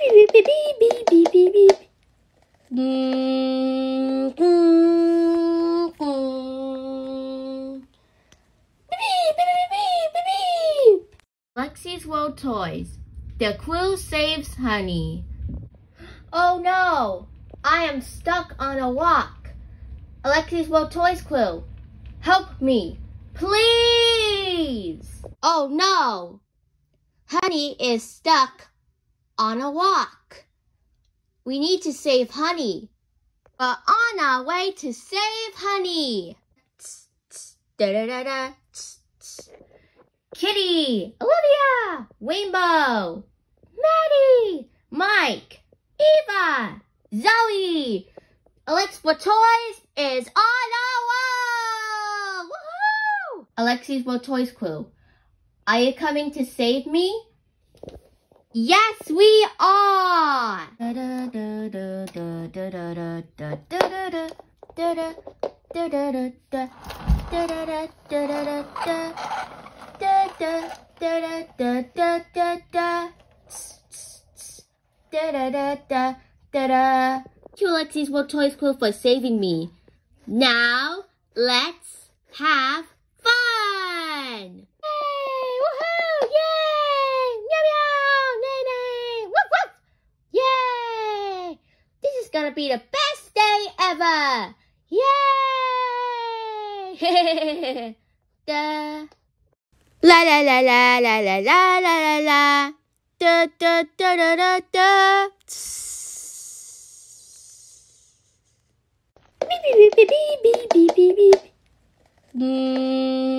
beep, beep, beep, beep, beep, beep. Mm, mm, mm. Beep, beep, beep, beep, beep. Lexi's World Toys. The Crew saves honey. Oh no! I am stuck on a rock. Alexe's World Toys Crew. Help me, please! Oh no! Honey is stuck on a walk. We need to save Honey. We're on our way to save Honey. Kitty, Olivia, Rainbow, Maddie, Mike, Eva, Zoe. Alex for Toys is on our way! Woohoo! Alexe's World Toys crew. Are you coming to save me? Yes, we are! Lexi's World Toys Crew, for saving me. Now, let's have gonna be the best day ever! Yay! da. La la la la la la la la la la. Da da da da da da. Beep beep beep beep beep beep beep beep. Mm, mm.